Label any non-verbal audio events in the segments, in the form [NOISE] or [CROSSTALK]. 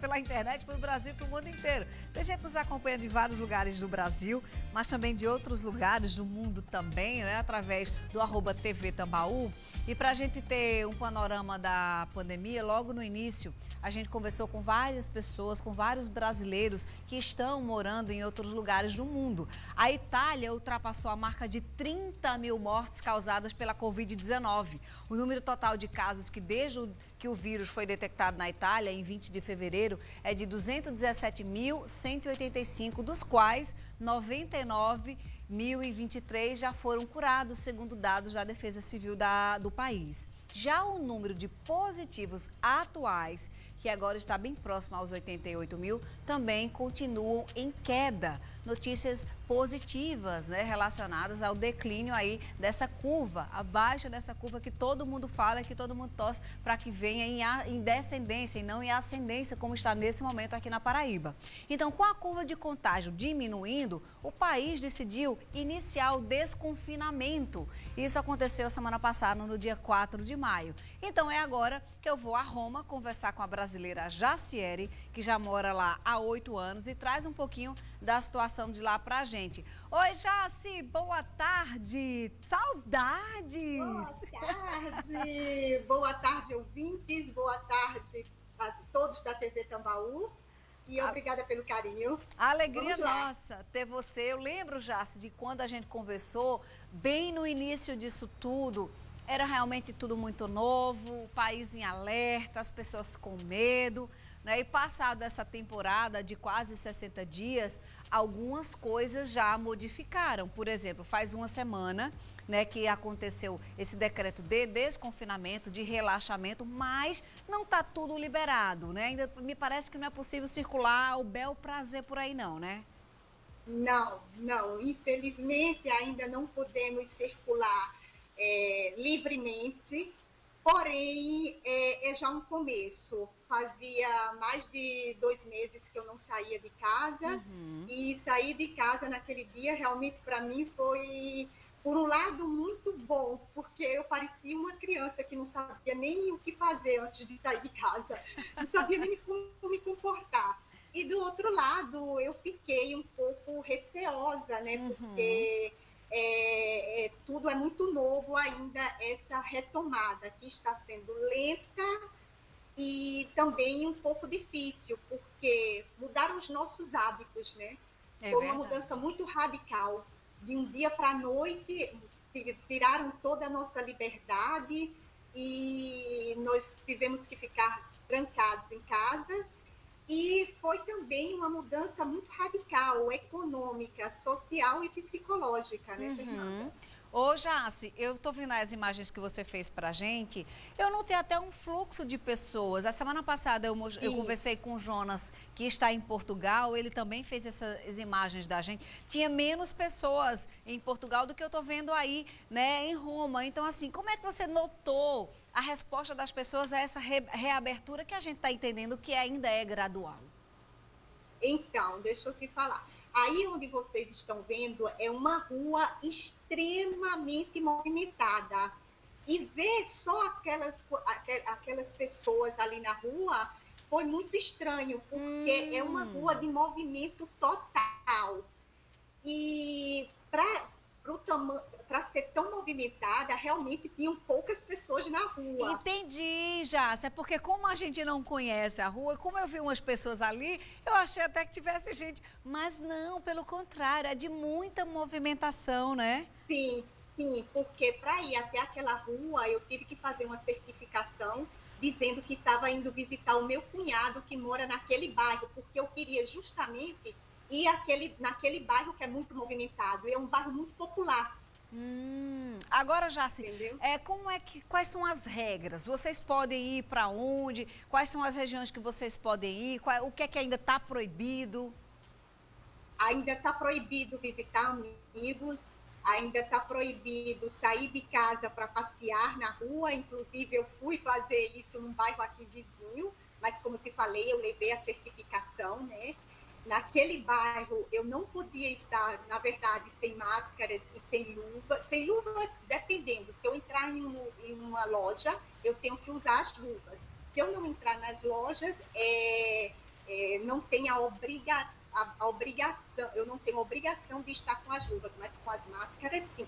pela internet, pelo Brasil e pelo mundo inteiro. Tem gente nos acompanha de vários lugares do Brasil, mas também de outros lugares do mundo também, né? Através do arroba TV Tambaú. E para a gente ter um panorama da pandemia, logo no início, a gente conversou com várias pessoas, com vários brasileiros que estão morando em outros lugares do mundo. A Itália ultrapassou a marca de 30 mil mortes causadas pela Covid-19. O número total de casos que desde que o vírus foi detectado na Itália, em 20 de fevereiro, é de 217.185, dos quais 99 1.023 já foram curados, segundo dados da Defesa Civil da, do país. Já o número de positivos atuais que agora está bem próximo aos 88 mil, também continuam em queda. Notícias positivas né, relacionadas ao declínio aí dessa curva, abaixo dessa curva que todo mundo fala, que todo mundo torce para que venha em, em descendência e não em ascendência, como está nesse momento aqui na Paraíba. Então, com a curva de contágio diminuindo, o país decidiu iniciar o desconfinamento. Isso aconteceu semana passada, no dia 4 de maio. Então, é agora que eu vou a Roma conversar com a brasileira brasileira Jaciere, que já mora lá há oito anos e traz um pouquinho da situação de lá pra gente. Oi, Jaci, boa tarde! Saudades! Boa tarde! boa tarde, ouvintes, boa tarde a todos da TV Tambaú. E obrigada pelo carinho. A alegria nossa ter você. Eu lembro, Jaci, de quando a gente conversou, bem no início disso tudo, era realmente tudo muito novo, o país em alerta, as pessoas com medo. Né? E passado essa temporada de quase 60 dias, algumas coisas já modificaram. Por exemplo, faz uma semana né, que aconteceu esse decreto de desconfinamento, de relaxamento, mas não está tudo liberado. Né? Ainda me parece que não é possível circular o bel prazer por aí, não, né? Não, não. Infelizmente ainda não podemos circular é, livremente, porém é, é, já um começo. Fazia mais de dois meses que eu não saía de casa uhum. e sair de casa naquele dia realmente para mim foi por um lado muito bom, porque eu parecia uma criança que não sabia nem o que fazer antes de sair de casa, não sabia nem como me comportar. E do outro lado, eu fiquei um pouco receosa, né? Uhum. Porque tudo é muito novo ainda, essa retomada que está sendo lenta e também um pouco difícil, porque mudaram os nossos hábitos, né? É Foi uma mudança muito radical. De um dia para a noite, tiraram toda a nossa liberdade e nós tivemos que ficar trancados em casa e foi também uma mudança muito radical, econômica, social e psicológica, né, uhum. Fernanda? Ô, Jace, eu tô vendo as imagens que você fez pra gente. Eu notei até um fluxo de pessoas. A semana passada eu, eu conversei com o Jonas, que está em Portugal. Ele também fez essas imagens da gente. Tinha menos pessoas em Portugal do que eu tô vendo aí, né, em Roma. Então, assim, como é que você notou a resposta das pessoas a essa re reabertura que a gente está entendendo que ainda é gradual? Então, deixa eu te falar. Aí onde vocês estão vendo é uma rua extremamente movimentada. E ver só aquelas, aquelas pessoas ali na rua foi muito estranho, porque hum. é uma hum. rua de movimento total. E para para ser tão movimentada, realmente tinham poucas pessoas na rua. Entendi, Jácia, é porque como a gente não conhece a rua, como eu vi umas pessoas ali, eu achei até que tivesse gente, mas não, pelo contrário, é de muita movimentação, né? Sim, sim, porque para ir até aquela rua eu tive que fazer uma certificação dizendo que estava indo visitar o meu cunhado que mora naquele bairro, porque eu queria justamente ir aquele, naquele bairro que é muito movimentado, é um bairro muito popular. Hum, agora já se é como é que quais são as regras? Vocês podem ir para onde? Quais são as regiões que vocês podem ir? Qual, o que é que ainda está proibido? Ainda está proibido visitar amigos, ainda está proibido sair de casa para passear na rua. Inclusive eu fui fazer isso num bairro aqui vizinho, mas como te falei, eu levei a certificação, né? Naquele bairro eu não podia estar, na verdade, sem máscaras e sem luvas, sem luvas, dependendo. Se eu entrar em, um, em, uma loja, eu tenho que usar as luvas. Se eu não entrar nas lojas, é, é, não tem a, obriga, a, a, obrigação, eu não tenho obrigação de estar com as luvas, mas com as máscaras sim.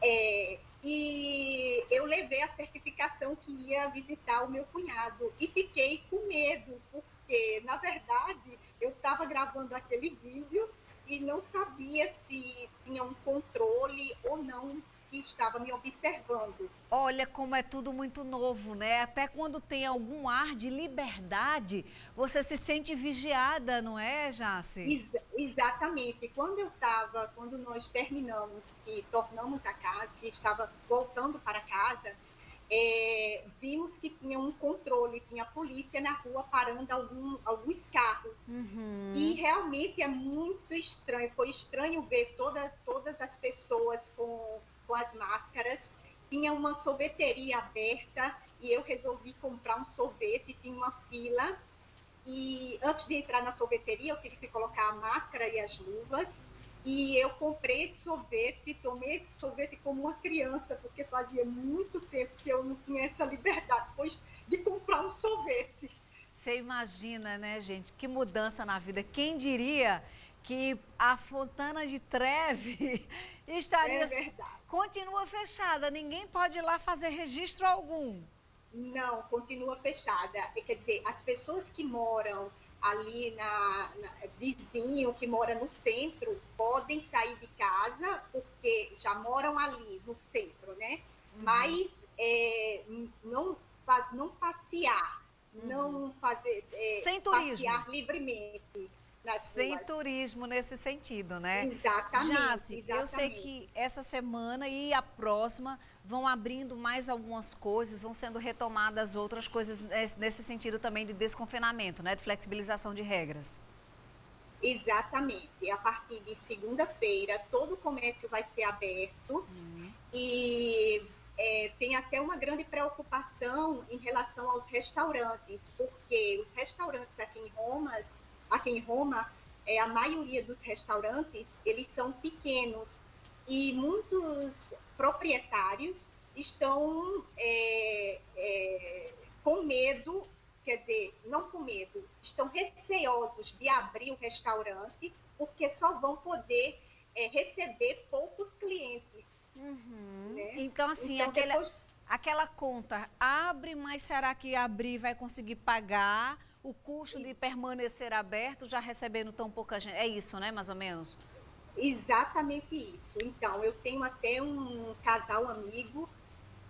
É, e eu levei a certificação que ia visitar o meu cunhado e fiquei com medo, porque, na verdade, estava gravando aquele vídeo e não sabia se tinha um controle ou não que estava me observando. Olha como é tudo muito novo, né? Até quando tem algum ar de liberdade, você se sente vigiada, não é, Jace? Ex exatamente. Quando eu estava, quando nós terminamos e tornamos a casa, que estava voltando para casa, é, vimos que tinha um controle, tinha polícia na rua parando algum, alguns carros. Uhum. E realmente é muito estranho. Foi estranho ver toda, todas as pessoas com com as máscaras. Tinha uma sorveteria aberta e eu resolvi comprar um sorvete, tinha uma fila. E antes de entrar na sorveteria, eu tive que colocar a máscara e as luvas. E eu comprei esse sorvete, tomei esse sorvete como uma criança, porque fazia muito tempo que eu não tinha essa liberdade pois, de comprar um sorvete. Você imagina, né, gente? Que mudança na vida. Quem diria que a Fontana de Treve [LAUGHS] estaria é continua fechada, ninguém pode ir lá fazer registro algum. Não, continua fechada. Quer dizer, as pessoas que moram ali na, na, vizinho que mora no centro podem sair de casa porque já moram ali no centro, né? Uhum. Mas é, não, não passear, uhum. não fazer é, Sem turismo. passear livremente nas Sem ruas. turismo nesse sentido, né? Exatamente, Jace, exatamente. eu sei que essa semana e a próxima vão abrindo mais algumas coisas, vão sendo retomadas outras coisas nesse sentido também de desconfinamento, né? De flexibilização de regras. Exatamente. A partir de segunda-feira, todo o comércio vai ser aberto uhum. e é, tem até uma grande preocupação em relação aos restaurantes, porque os restaurantes aqui em Roma aqui em Roma, é, a maioria dos restaurantes, eles são pequenos e muitos proprietários estão é, é, com medo, quer dizer, não com medo, estão receosos de abrir o restaurante porque só vão poder é, receber poucos clientes. Uhum. Né? Então, assim, então, aquele, depois... aquela conta abre, mas será que abrir vai conseguir pagar? o custo de permanecer aberto já recebendo tão pouca gente. É isso, né, mais ou menos? Exatamente isso. Então, eu tenho até um casal amigo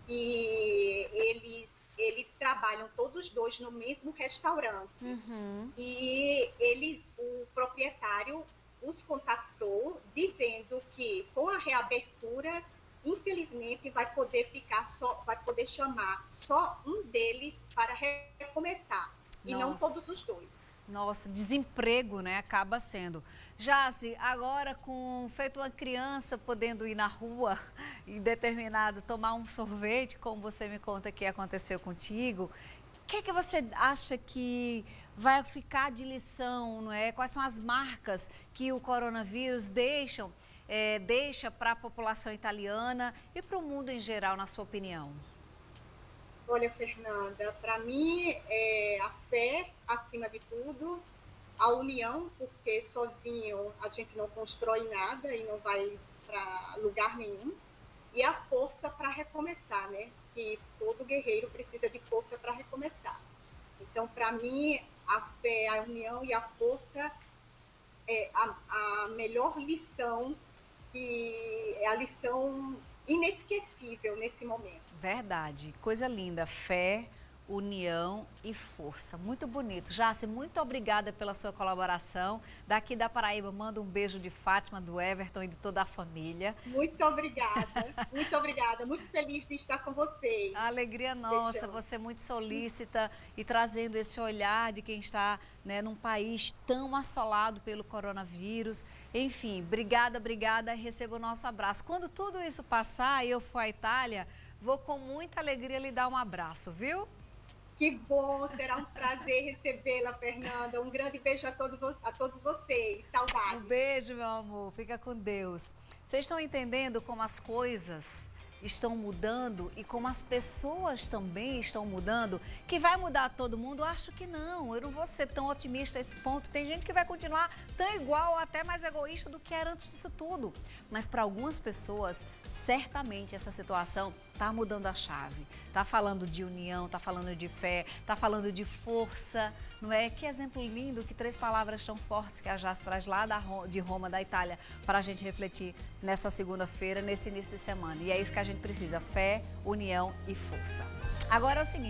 e eles, eles trabalham todos dois no mesmo restaurante. Uhum. E ele, o proprietário os contactou dizendo que com a reabertura, infelizmente, vai poder ficar só, vai poder chamar só um deles para recomeçar e não todos os dois. Nossa, desemprego, né? Acaba sendo. Jace, agora com feito uma criança podendo ir na rua e determinado tomar um sorvete, como você me conta que aconteceu contigo, o que, que você acha que vai ficar de lição, não é? Quais são as marcas que o coronavírus deixam, é, deixa para a população italiana e para o mundo em geral, na sua opinião? Olha, Fernanda, para mim é a fé acima de tudo, a união, porque sozinho a gente não constrói nada e não vai para lugar nenhum, e a força para recomeçar, né? Que todo guerreiro precisa de força para recomeçar. Então, para mim, a fé, a união e a força é a, a melhor lição, que é a lição inesquecível nesse momento. Verdade, coisa linda, fé, união e força. Muito bonito. Jace, muito obrigada pela sua colaboração. Daqui da Paraíba, manda um beijo de Fátima, do Everton e de toda a família. Muito obrigada, [LAUGHS] muito obrigada. Muito feliz de estar com vocês. A alegria nossa, Beijão. você é muito solícita e trazendo esse olhar de quem está né, num país tão assolado pelo coronavírus. Enfim, obrigada, obrigada. Receba o nosso abraço. Quando tudo isso passar e eu for à Itália, vou com muita alegria lhe dar um abraço, viu? Que bom, será um prazer recebê-la, Fernanda. Um grande beijo a todos, a todos vocês. Saudades. Um beijo, meu amor. Fica com Deus. Vocês estão entendendo como as coisas estão mudando e como as pessoas também estão mudando, que vai mudar todo mundo? Acho que não. Eu não vou ser tão otimista a esse ponto. Tem gente que vai continuar tão igual ou até mais egoísta do que era antes disso tudo. Mas para algumas pessoas, certamente essa situação está mudando a chave. Está falando de união, está falando de fé, está falando de força. Não é? Que exemplo lindo, que três palavras tão fortes que a Jazz traz lá da, de Roma, da Itália, para a gente refletir nessa segunda-feira, nesse início de semana. E é isso que a gente precisa: fé, união e força. Agora é o seguinte.